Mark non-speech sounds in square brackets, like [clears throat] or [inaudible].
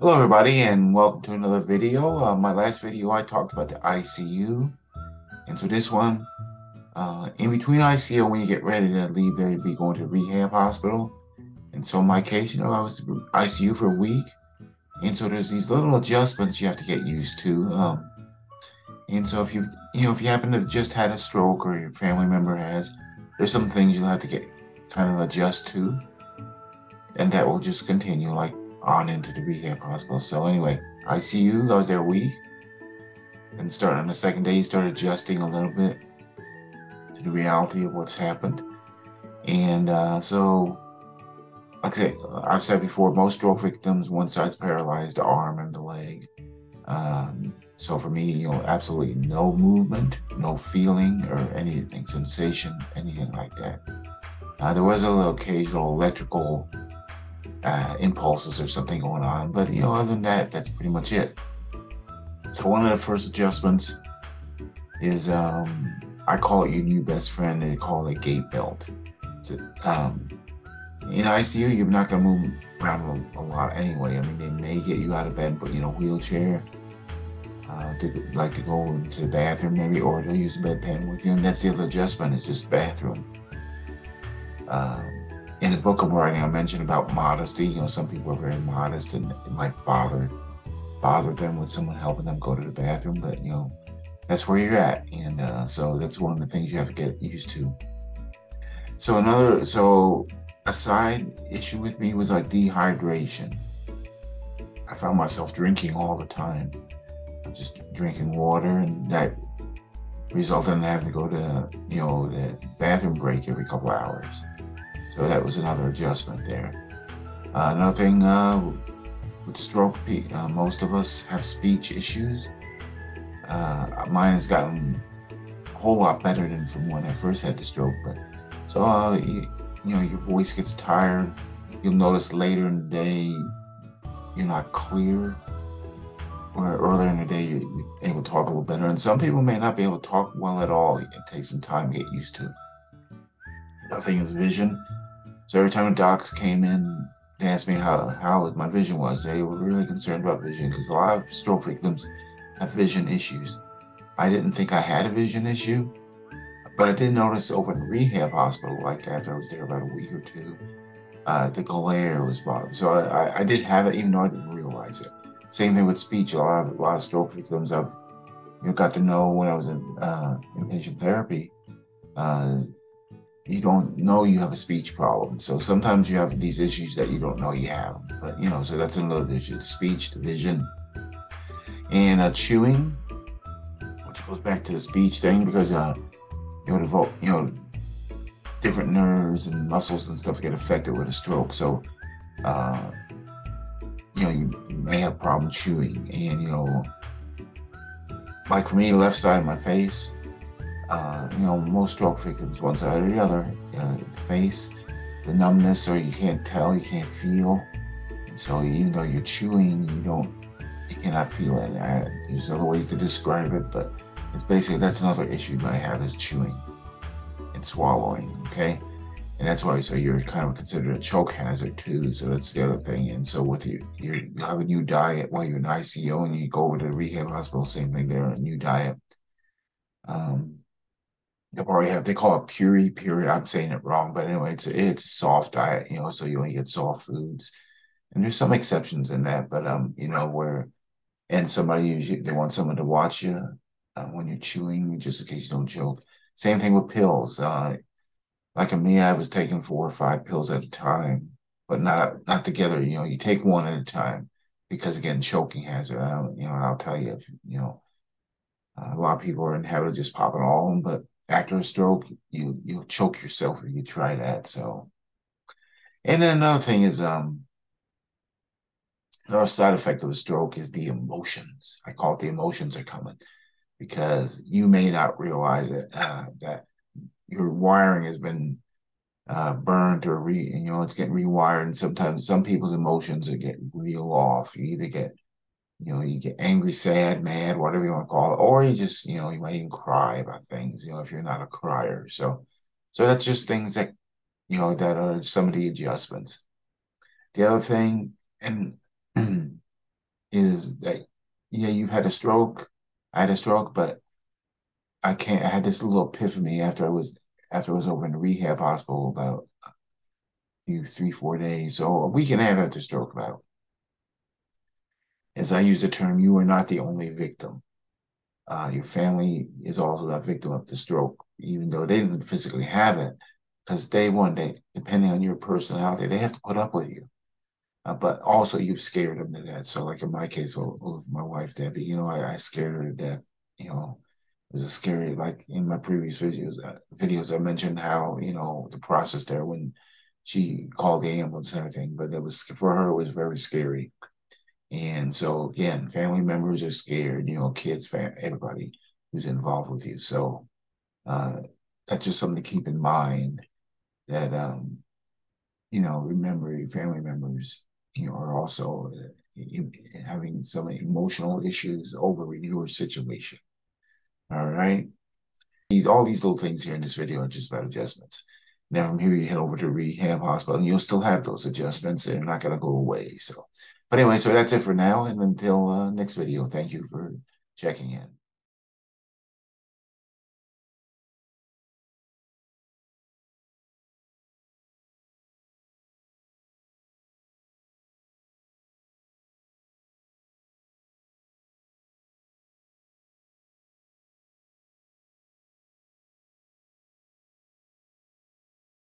Hello, everybody, and welcome to another video. Uh, my last video, I talked about the ICU, and so this one, uh, in between ICU, when you get ready to leave there, you'd be going to rehab hospital. And so in my case, you know, I was ICU for a week, and so there's these little adjustments you have to get used to. Um, and so if you, you know, if you happen to have just had a stroke or your family member has, there's some things you'll have to get kind of adjust to, and that will just continue like on into the rehab hospital. So anyway, ICU, I was there a week. And starting on the second day, you start adjusting a little bit to the reality of what's happened. And uh, so, like I say, I've said before, most stroke victims, one side's paralyzed, the arm and the leg. Um, so for me, you know, absolutely no movement, no feeling or anything, sensation, anything like that. Uh, there was a little occasional electrical uh, impulses or something going on. But you know, other than that, that's pretty much it. So one of the first adjustments is um, I call it your new best friend. They call it gait belt. A, Um, in ICU, you're not going to move around a, a, lot anyway. I mean, they may get you out of bed, but you know, wheelchair. Uh, to like to go to the bathroom maybe, or they'll use a bedpan with you, and that's the other adjustment. It's just bathroom. Um, in the book I'm writing, I mentioned about modesty. You know, some people are very modest and it might bother bother them with someone helping them go to the bathroom, but you know, that's where you're at, and uh, so that's one of the things you have to get used to. So another, so a side issue with me was like dehydration. I found myself drinking all the time, just drinking water, and that resulted in having to go to you know the bathroom break every couple hours. So that was another adjustment there. Uh, another thing uh, with stroke, uh, most of us have speech issues. Uh, mine has gotten a whole lot better than from when I first had the stroke. But so uh, you, you know, your voice gets tired. You'll notice later in the day you're not clear. Or earlier in the day you're able to talk a little better. And some people may not be able to talk well at all. It takes some time to get used to. Another thing is vision. So every time the docs came in, they asked me how how my vision was. They were really concerned about vision because a lot of stroke victims have vision issues. I didn't think I had a vision issue, but I did notice over in rehab hospital, like after I was there about a week or two, uh, the glare was bothering. So I, I, did have it, even though I didn't realize it. Same thing with speech. A lot of a lot of stroke victims I've you know, got to know when I was in uh, inpatient therapy. Uh, you don't know you have a speech problem. So sometimes you have these issues that you don't know you have. But you know, so that's another issue: the speech, the vision, and uh, chewing, which goes back to the speech thing because uh, you know, the you know, different nerves and muscles and stuff get affected with a stroke. So, uh, you know, you, you may have problem chewing, and you know, like for me, left side of my face uh, you know, most stroke victims, one side or the other, uh, the face, the numbness, or you can't tell, you can't feel. And so even though you're chewing, you don't, you cannot feel it. I, there's other ways to describe it, but it's basically that's another issue you might have is chewing and swallowing. Okay. And that's why, so you're kind of considered a choke hazard too. So that's the other thing. And so with you, you have a new diet while you're in ICU and you go over to the rehab hospital, same thing there, a new diet. Um, they probably have they call it puri puri. I'm saying it wrong, but anyway, it's it's soft diet, you know, so you only get soft foods. And there's some exceptions in that, but um, you know, where and somebody usually they want someone to watch you uh, when you're chewing, just in case you don't choke. Same thing with pills. Uh, like me, I was taking four or five pills at a time, but not not together. You know, you take one at a time because again, choking hazard. I you know, I'll tell you if you know. Uh, a lot of people are in habit of just popping all of them, but after a stroke, you you'll choke yourself if you try that. So, and then another thing is um another side effect of a stroke is the emotions. I call it the emotions are coming because you may not realize it uh, that your wiring has been uh, burned or re you know it's getting rewired and sometimes some people's emotions are getting real off you either get you know, you get angry, sad, mad, whatever you want to call it, or you just, you know, you might even cry about things, you know, if you're not a crier. So, so that's just things that, you know, that are some of the adjustments. The other thing, and [clears throat] is that yeah, you've had a stroke. I had a stroke, but I can't. I had this little epiphany after I was after I was over in the rehab hospital about a few three four days, so a week and a half after stroke about. As I use the term, you are not the only victim. Uh, your family is also a victim of the stroke, even though they didn't physically have it, because they one day, depending on your personality, they have to put up with you. Uh, but also you've scared them to death. So like in my case with, my wife Debbie, you know, I, I, scared her to death. You know, it was a scary. Like in my previous videos, uh, videos I mentioned how you know the process there when she called the ambulance and everything. But it was for her it was very scary. And so again, family members are scared. You know, kids, fam- everybody who's involved with you. So uh, that's just something to keep in mind. That um, you know, remember your family members you know, are also uh, having some emotional issues over your situation. All right. These all these little things here in this video are just about adjustments. Now from here you head over to rehab hospital and you'll still have those adjustments. They're not going to go away. So, but anyway, so that's it for now. And until uh, next video, thank you for checking in.